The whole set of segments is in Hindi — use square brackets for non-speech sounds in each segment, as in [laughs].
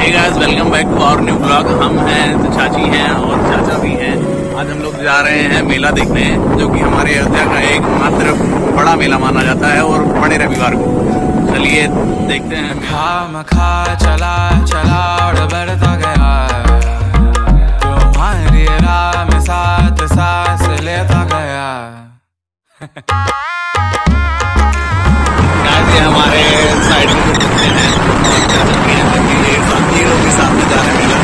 Guys welcome back to our new blog हम हैं तो चाची हैं और चाचा भी हैं। आज हम लोग जा रहे हैं मेला देखने जो कि हमारे अयोध्या का एक मात्र बड़ा मेला माना जाता है और बड़े रविवार को। चलिए देखते हैं। खा खा चला चला और बढ़ता गया। तुम्हारी राह में साथ सांस लेता गया। [laughs] हमारे साइड में जो कुत्ते हैं और चाचा भी हैं जो कि एक साथ ही लोग के साथ में जा रहे हैं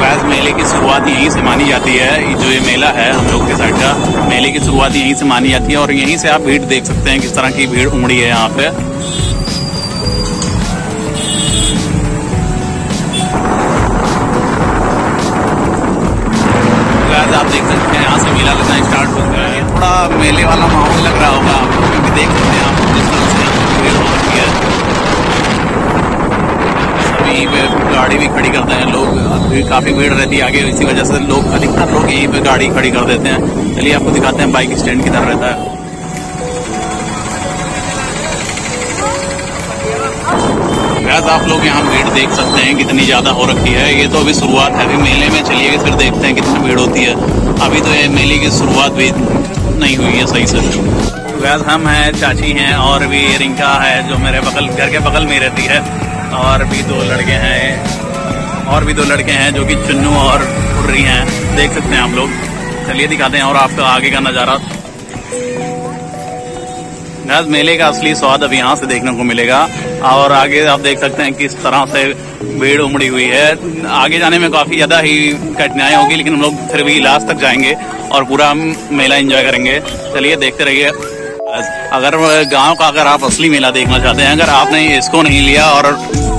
गाइस मेले की शुरुआत यहीं से मानी जाती है। जो ये मेला है हम लोग के साइड का, मेले की शुरुआत यहीं से मानी जाती है और यहीं से आप भीड़ देख सकते हैं किस तरह की भीड़ उमड़ी है यहाँ पे। है आगे इसी वजह से लोग अधिकतर लोग यहीं पे गाड़ी खड़ी कर देते हैं। चलिए आपको दिखाते हैं बाइक स्टैंड किधर रहता है। आप लोग यहाँ भीड़ देख सकते हैं कितनी ज़्यादा हो रखी है। ये तो अभी शुरुआत है, अभी मेले में चलिए फिर देखते हैं कितनी भीड़ होती है। अभी तो ये मेले की शुरुआत भी नहीं हुई है सही से। गैस हम हैं, चाची हैं और भी रिंका है जो मेरे बगल, घर के बगल में रहती है। और भी दो लड़के हैं। और भी दो लड़के हैं जो कि चुन्नू और उर्री हैं। देख सकते हैं आप लोग। चलिए दिखाते हैं और आपका आगे का नज़ारा। गैस मेले का असली स्वाद अभी यहाँ से देखने को मिलेगा। और आगे आप देख सकते हैं किस तरह से भीड़ उमड़ी हुई है। आगे जाने में काफ़ी ज़्यादा ही कठिनाई होगी, लेकिन हम लोग फिर भी लास्ट तक जाएँगे और पूरा मेला एंजॉय करेंगे। चलिए देखते रहिए। अगर गाँव का अगर आप असली मेला देखना चाहते हैं, अगर आपने इसको नहीं लिया और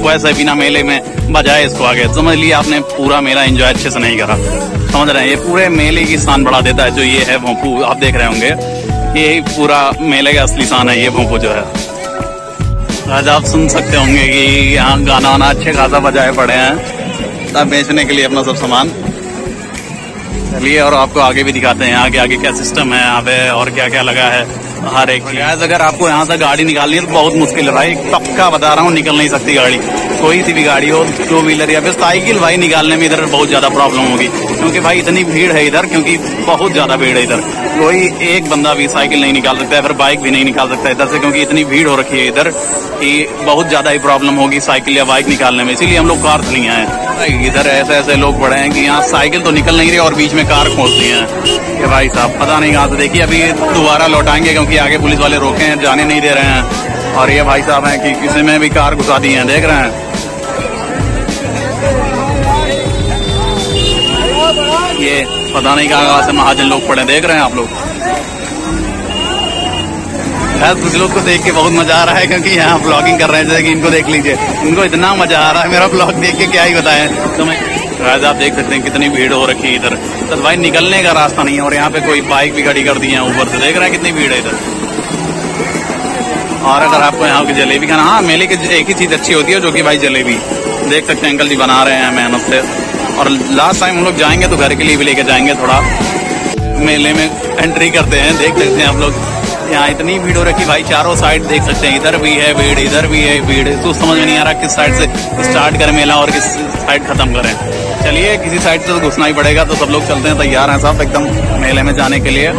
वैसे बिना मेले में बजाय इसको आगे, समझ लिया आपने पूरा मेला एंजॉय अच्छे से नहीं करा। समझ रहे हैं? ये पूरे मेले की स्थान बढ़ा देता है जो ये है भोंपू। आप देख रहे होंगे, ये पूरा मेले का असली स्थान है, ये भोंपू जो है। आज आप सुन सकते होंगे कि यहाँ गाना वाना अच्छे खासा बजाए पड़े हैं। तब बेचने के लिए अपना सब सामान। चलिए, और आपको आगे भी दिखाते हैं, आगे आगे क्या सिस्टम है, यहाँ पे और क्या क्या लगा है। हर एक चीज़। अगर आपको यहाँ से गाड़ी निकालनी है तो बहुत मुश्किल है भाई। पक्का बता रहा हूँ, निकल नहीं सकती गाड़ी। कोई सी भी गाड़ी हो टू व्हीलर या फिर साइकिल भाई निकालने में इधर बहुत ज़्यादा प्रॉब्लम होगी। क्योंकि भाई इतनी भीड़ है इधर, क्योंकि बहुत ज़्यादा भीड़ है इधर। कोई एक बंदा भी साइकिल नहीं निकाल सकता है फिर बाइक भी नहीं निकाल सकता इधर से, क्योंकि इतनी भीड़ हो रखी है इधर कि बहुत ज़्यादा ही प्रॉब्लम होगी साइकिल या बाइक निकालने में। इसीलिए हम लोग कार से लिए हैं। इधर ऐसे ऐसे लोग पड़े हैं कि यहाँ साइकिल तो निकल नहीं रही और बीच में कार खोल है। भाई साहब, पता नहीं कहाँ से। देखिए, अभी दोबारा लौटाएँगे क्योंकि आगे पुलिस वाले रोके हैं, जाने नहीं दे रहे हैं। और ये भाई साहब हैं कि किसी में भी कार घुसा दी है, देख रहे हैं। ये पता नहीं कहाँ कहाँ से महाजन लोग पड़े देख रहे हैं आप लोग। खैर, कुछ लोग को देख के बहुत मज़ा आ रहा है क्योंकि यहाँ ब्लॉगिंग कर रहे हैं, जैसे कि इनको देख लीजिए। इनको इतना मज़ा आ रहा है, मेरा ब्लॉग देख के क्या ही बताएँ। तो मैं आप देख सकते हैं कितनी भीड़ हो रखी है इधर। तो भाई, निकलने का रास्ता नहीं है और यहाँ पे कोई बाइक भी खड़ी कर दी है ऊपर से। देख रहे हैं कितनी भीड़ है इधर। और अगर आपको यहाँ की जलेबी खाना हाँ मेले की एक ही चीज़ अच्छी होती है, जो कि भाई जलेबी। देख सकते हैं, अंकल जी बना रहे हैं मेहनत से। और लास्ट टाइम हम लोग जाएँगे तो घर के लिए भी लेके जाएँगे थोड़ा। मेले में एंट्री करते हैं, देख सकते हैं आप लोग। यहाँ इतनी भीड़ हो रखी, भाई चारों साइड देख सकते हैं। इधर भी है भीड़, इधर भी है भीड़। तो समझ में नहीं आ रहा किस साइड से स्टार्ट करें मेला और किस साइड खत्म करें। चलिए, किसी साइड से तो घुसना ही पड़ेगा तो सब लोग चलते हैं, तैयार हैं सब एकदम मेले में जाने के लिए।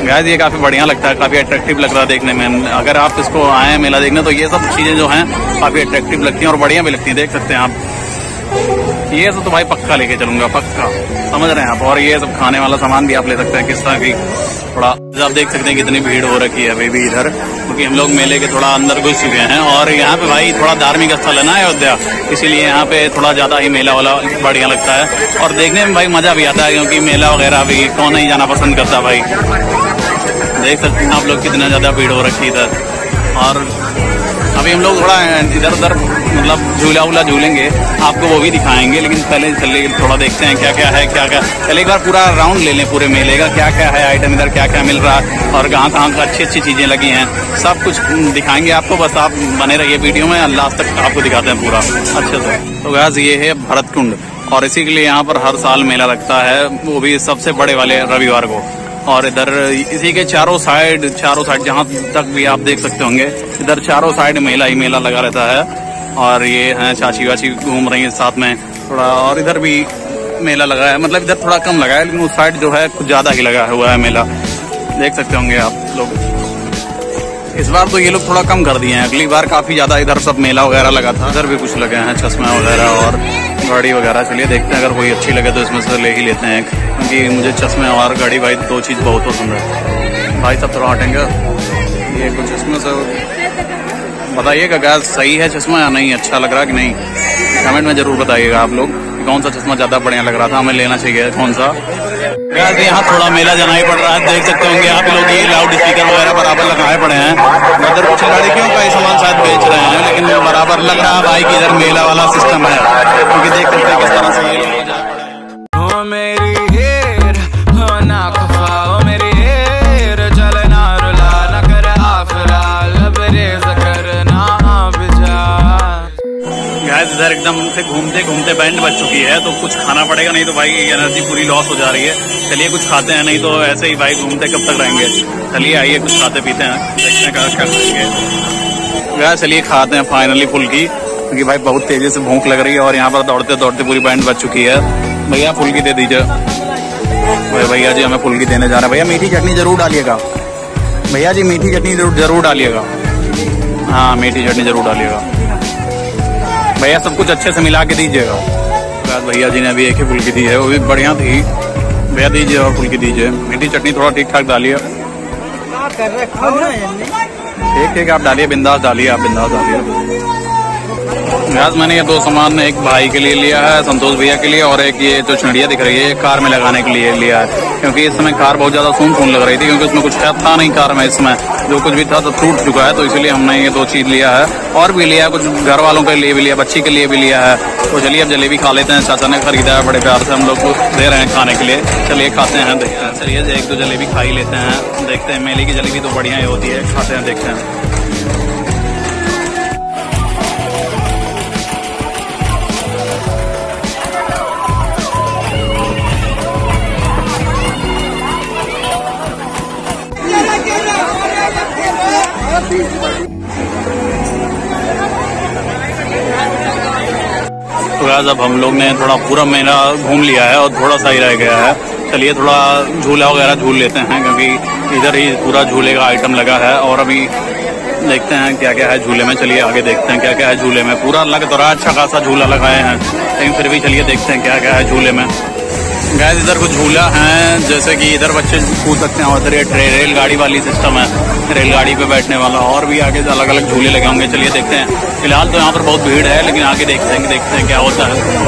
गैस ये काफ़ी बढ़िया लगता है, काफ़ी अट्रैक्टिव लग रहा है देखने में। अगर आप इसको आए हैं मेला देखने तो ये सब चीज़ें जो हैं काफ़ी अट्रैक्टिव लगती हैं और बढ़िया भी लगती हैं, देख सकते हैं आप। ये सब तो भाई पक्का लेके चलूँगा, पक्का। समझ रहे हैं आप? और ये सब खाने वाला सामान भी आप ले सकते हैं, किस तरह की थोड़ा आप देख सकते हैं कितनी भीड़ हो रखी है अभी भी इधर, क्योंकि हम लोग मेले के थोड़ा अंदर घुस चुके हैं। और यहाँ पे भाई थोड़ा धार्मिक स्थल है ना अयोध्या, इसीलिए यहाँ पे थोड़ा ज़्यादा ही मेला वाला बढ़िया लगता है। और देखने में भाई मज़ा भी आता है, क्योंकि मेला वगैरह भी कौन नहीं जाना पसंद करता भाई। देख सकते हैं आप लोग कितना ज़्यादा भीड़ हो रखी इधर। और अभी हम लोग थोड़ा इधर उधर मतलब झूला वूला झूलेंगे, आपको वो भी दिखाएँगे, लेकिन पहले चलिए थोड़ा देखते हैं क्या क्या है, क्या क्या। पहले एक बार पूरा राउंड ले लें, पूरे मेले का, क्या क्या है आइटम इधर, क्या क्या मिल रहा है और कहाँ कहाँ का अच्छी अच्छी चीज़ें लगी हैं। सब कुछ दिखाएँगे आपको, बस आप बने रहिए वीडियो में लास्ट तक आपको दिखाते हैं पूरा। अच्छे से तो गैस ये है भरत कुंड, और इसी के लिए यहाँ पर हर साल मेला लगता है, वो भी सबसे बड़े वाले रविवार को। और इधर इसी के चारों साइड चारों साइड जहाँ तक भी आप देख सकते होंगे, इधर चारों साइड मेला ही मेला लगा रहता है। और ये हैं, चाची वाची घूम रही हैं साथ में। थोड़ा और इधर भी मेला लगा है। मतलब इधर थोड़ा कम लगा है, लेकिन उस साइड जो है, कुछ ज़्यादा ही लगा हुआ है मेला। देख सकते होंगे आप लोग। इस बार तो ये लोग थोड़ा कम कर दिए हैं। अगली बार काफ़ी ज़्यादा इधर सब मेला वगैरह लगा था। इधर भी कुछ लगे हैं, चश्मे वगैरह और गाड़ी वगैरह। चलिए देखते हैं, अगर कोई अच्छी लगे तो इसमें से ले ही लेते हैं क्योंकि मुझे चश्मे और गाड़ी भाई दो चीज़ बहुत पसंद है। भाई सब थोड़ा हटेंगे। ये कुछ इसमें से बताइएगा गैस सही है चश्मा या नहीं? अच्छा लग रहा कि नहीं? कमेंट में ज़रूर बताइएगा आप लोग कौन सा चश्मा ज़्यादा बढ़िया लग रहा था, हमें लेना चाहिए कौन सा? गैस यहाँ थोड़ा मेला जाना ही पड़ रहा है देख सकते होंगे आप लोग ये लाउड स्पीकर वगैरह बराबर लगाए पड़े हैं। इधर कुछ लड़कियों का ही सामान शायद बेच रहे हैं? लेकिन बराबर लग रहा है भाई कि इधर मेला वाला सिस्टम है। क्योंकि देख सकते हैं किस तरह से ये एकदम से घूमते घूमते बैंड बज चुकी है तो कुछ खाना पड़ेगा, नहीं तो भाई एनर्जी पूरी लॉस हो जा रही है। चलिए कुछ खाते हैं, नहीं तो ऐसे ही भाई घूमते कब तक रहेंगे। चलिए आइए, कुछ खाते पीते हैं, देखते हैं क्या खाएँगे। गैस चलिए खाते हैं फाइनली फुल्की क्योंकि भाई बहुत तेज़ी से भूख लग रही है और यहाँ पर दौड़ते दौड़ते पूरी बैंड बज चुकी है। भैया फुल्की दे दीजिए। भैया जी, हमें फुल्की देने जा रहे हैं। भैया मीठी चटनी ज़रूर डालिएगा। भैया जी मीठी चटनी ज़रूर ज़रूर डालिएगा। हाँ मीठी चटनी ज़रूर डालिएगा। भैया सब कुछ अच्छे से मिला के दीजिएगा। बाद भैया जी ने अभी एक ही फुल्की दी है वो भी बढ़िया थी। भैया दीजिए और फुल्की दीजिए। मीठी चटनी थोड़ा ठीक ठाक डालिए ठीक ठीक आप डालिए बिंदास डालिए आप बिंदास डालिए। गैस मैंने ये दो सामान एक भाई के लिए लिया है, संतोष भैया के लिए, और एक ये जो छड़िया दिख रही है कार में लगाने के लिए लिया है। क्योंकि इस समय कार बहुत ज़्यादा सुन सुन लग रही थी, क्योंकि उसमें कुछ था नहीं कार में इसमें जो कुछ भी था तो टूट चुका है तो इसलिए हमने ये दो चीज़ लिया है। और भी लिया कुछ घर वालों के लिए भी लिया, बच्ची के लिए भी लिया है। तो चलिए अब जलेबी खा लेते हैं। चाचा ने खरीदा है, बड़े प्यार से हम लोग को दे रहे हैं खाने के लिए। चलिए खाते हैं हैं। चलिए, एक दो जलेबी खा ही लेते हैं। देखते हैं, मेले की जलेबी तो बढ़िया ही होती है, खाते हैं, देखते हैं। तो अब हम लोग ने थोड़ा पूरा मेला घूम लिया है और थोड़ा सा ही रह गया है। चलिए, थोड़ा झूला वगैरह झूल लेते हैं, क्योंकि इधर ही पूरा झूले का आइटम लगा है और अभी देखते हैं क्या क्या है झूले में। चलिए, आगे देखते हैं क्या क्या है झूले में। पूरा लग तो रहा अच्छा खासा झूला लगाए हैं, लेकिन फिर भी चलिए देखते हैं क्या क्या है झूले में। गैस इधर कुछ झूला है, जैसे कि इधर बच्चे कूद सकते हैं, और इधर ये ट्रे- रेलगाड़ी वाली सिस्टम है। रेलगाड़ी पे बैठने वाला, और भी आगे अलग अलग झूले लगे होंगे। चलिए देखते हैं। फ़िलहाल तो यहाँ पर बहुत भीड़ है, लेकिन आगे देखते हैं देखते हैं क्या होता है।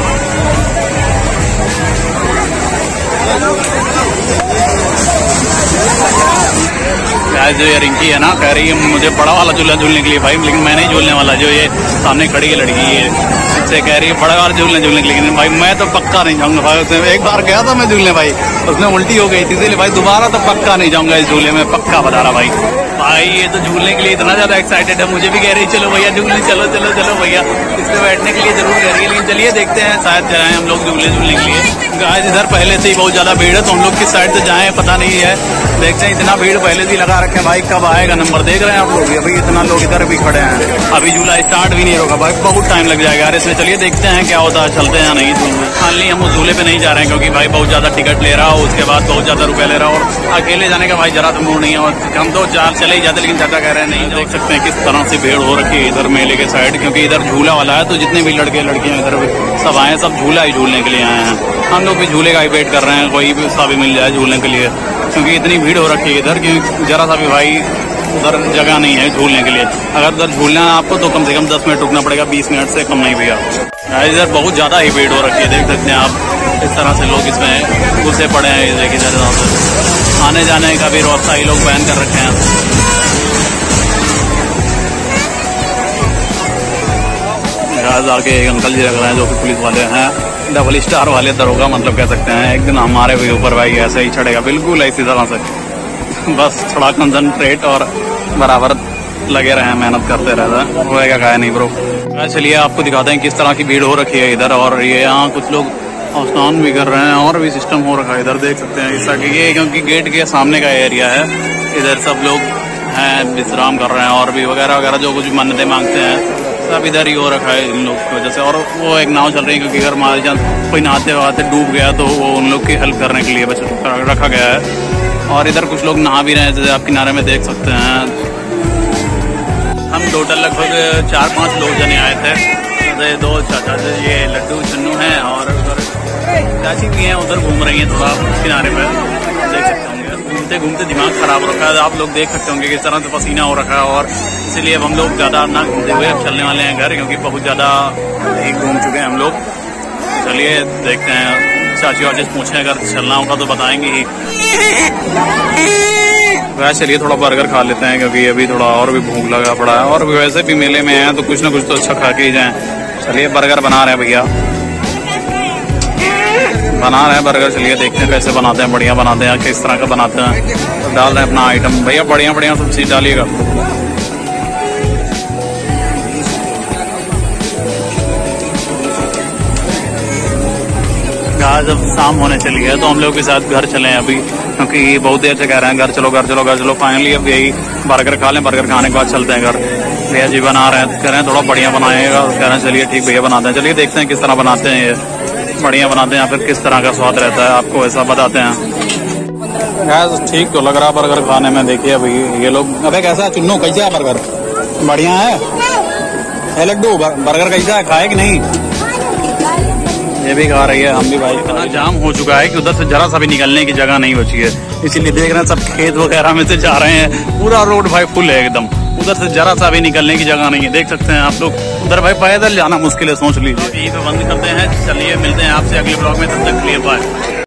यार जो ये रिंकी है ना, कह रही है, मुझे बड़ा वाला झूला झूलने के लिए भाई, लेकिन मैं नहीं झूलने वाला, जो ये सामने खड़ी है लड़की, ये इससे कह रही है, बड़ा वाला झूलने झूलने के लिए भाई, मैं तो पक्का नहीं जाऊँगा, भाई, उसने एक बार गया था मैं झूलने, भाई उसमें उल्टी हो गई थी, इसीलिए भाई, दोबारा तो पक्का नहीं जाऊँगा इस झूले में, पक्का बता रहा भाई। भाई, ये तो झूलने के लिए इतना ज़्यादा एक्साइटेड है, मुझे भी कह रही है, चलो भैया, झूलने, चलो चलो चलो भैया, इस पे बैठने के लिए ज़रूर कह रही है, लेकिन चलिए देखते हैं, शायद जाए हम लोग झूले झूलने के लिए। गाइस, इधर पहले से ही बहुत ज़्यादा भीड़ है तो हम लोग किस साइड से जाए, पता नहीं है, देखते हैं, इतना भीड़ पहले से ही लगा रखे हैं। भाई, कब आएगा नंबर? देख रहे हैं आप लोग अभी इतना लोग इधर भी खड़े हैं। अभी झूला स्टार्ट भी नहीं होगा भाई, बहुत टाइम लग जाएगा। यार इसमें चलिए देखते हैं क्या होता है, चलते हैं नहीं फाइनली हम उस झूले पे नहीं जा रहे हैं, क्योंकि भाई बहुत ज़्यादा टिकट ले रहा हो, उसके बाद बहुत ज़्यादा रुपया ले रहा हो अकेले जाने का भाई जरा तो मूड नहीं है, और हम तो चार चले ही जाते, लेकिन चाचा कह रहे हैं, नहीं, देख सकते हैं किस तरह से भीड़ हो रखी है इधर मेले के साइड क्योंकि इधर झूला वाला है तो जितने भी लड़के, लड़कियाँ इधर सब आए हैं, सब झूला ही झूलने के लिए आए हैं। हम लोग भी झूले का ही वेट कर रहे हैं, कोई भी सा भी मिल जाए झूलने के लिए। क्योंकि इतनी भीड़ हो रखी है इधर कि जरा सा भी भाई उधर जगह नहीं है झूलने के लिए। अगर उधर झूलना है आपको तो कम से कम दस मिनट रुकना पड़ेगा, बीस मिनट से कम नहीं भैया। इधर बहुत ज़्यादा ही भीड़ हो रखी है, देख सकते हैं आप। इस तरह से लोग इसमें घुसे पड़े हैं, इधर इधर। आने जाने का भी रास्ता ही लोग बैन कर रखे हैं। आके एक अंकल जी लग रहे हैं, जो कि पुलिस वाले हैं। डबल स्टार वाले दरोगा मतलब कह सकते हैं। एक दिन हमारे भी ऊपर भाई ऐसे ही चढ़ेगा। बिल्कुल ऐसी तरह से। बस थोड़ा कंसनट्रेट और बराबर लगे रहे, मेहनत करते रहते होएगा क्या नहीं ब्रो चलिए, आपको दिखाते हैं किस तरह की भीड़ हो रखी है इधर। और ये यहाँ कुछ लोग स्नान भी कर रहे हैं। और भी सिस्टम हो रखा है इधर, देख सकते हैं। ऐसा कि ये, क्योंकि गेट के सामने का एरिया है। इधर सब लोग हैं, विश्राम कर रहे हैं और भी वगैरह वगैरह जो कुछ मन्नतें मांगते हैं। सब इधर ही हो रखा है इन लोग की वजह से। और वो एक नाव चल रही है, क्योंकि अगर जान कोई नहाते वहाते डूब गया तो वो उन लोग की हेल्प करने के लिए बस रखा गया है। और इधर कुछ लोग नहा भी रहे हैं, जैसे आप किनारे में देख सकते हैं। हम टोटल लगभग चार पाँच लोग जने आए थे। जैसे दो चाचा जी, ये लड्डू, चन्नू हैं और उधर चाची भी हैं, उधर घूम रही हैं थोड़ा किनारे पे देख सकते होंगे घूमते घूमते दिमाग खराब रखा है। आप लोग देख सकते होंगे किस तरह से पसीना हो रखा है और इसीलिए अब हम लोग ज़्यादा ना घूमते हुए अब चलने वाले हैं घर, क्योंकि बहुत ज़्यादा ही घूम चुके हैं हम लोग। चलिए, देखते हैं। चाची वाची पूछें, अगर चलना होगा तो बताएँगे ही। वैसे चलिए, थोड़ा बर्गर खा लेते हैं, क्योंकि अभी थोड़ा और भी भूख लगा पड़ा है। और वैसे भी मेले में है तो कुछ ना कुछ तो अच्छा खा के ही जाए। चलिए बर्गर बना रहे हैं भैया। बना रहे हैं बर्गर चलिए देखते हैं कैसे बनाते हैं, बढ़िया बनाते हैं, किस तरह का बनाते हैं। तो डाल रहे हैं अपना आइटम भैया, बढ़िया बढ़िया सब चीज़ डालिएगा। जब शाम होने चली है तो हम लोग के साथ घर चले हैं अभी, क्योंकि बहुत देर से कह रहे हैं, घर चलो घर चलो घर चलो। फाइनली अब यही बर्गर खा लें बर्गर खाने के बाद चलते हैं घर। भैया जी बना रहे हैं, कह रहे हैं थोड़ा बढ़िया बनाएगा, कह रहे हैं, चलिए ठीक, भैया बनाते हैं। चलिए देखते हैं किस तरह बनाते हैं ये। बढ़िया बनाते हैं या फिर किस तरह का स्वाद रहता है? आपको ऐसा बताते हैं। गैस ठीक तो लग रहा बर्गर खाने में। देखिए अभी ये लोग अबे कैसा है? चुन्नू कैसा है बर्गर? बढ़िया है। लड्डू बर्गर कैसा है? खाए कि नहीं? ये भी खा रही है हम भी भाई इतना जाम हो चुका है कि उधर से जरा सा भी निकलने की जगह नहीं बची है। इसीलिए देख रहे हैं सब खेत वगैरह में से जा रहे हैं। पूरा रोड भाई फुल है एकदम। उधर से जरा सा भी निकलने की जगह नहीं है। देख सकते हैं आप लोग। उधर भाई पैदल जाना मुश्किल है, सोच लीजिए। यही तो बंद करते हैं। चलिए, मिलते हैं आपसे अगले ब्लॉग में। तब तक लिए बाय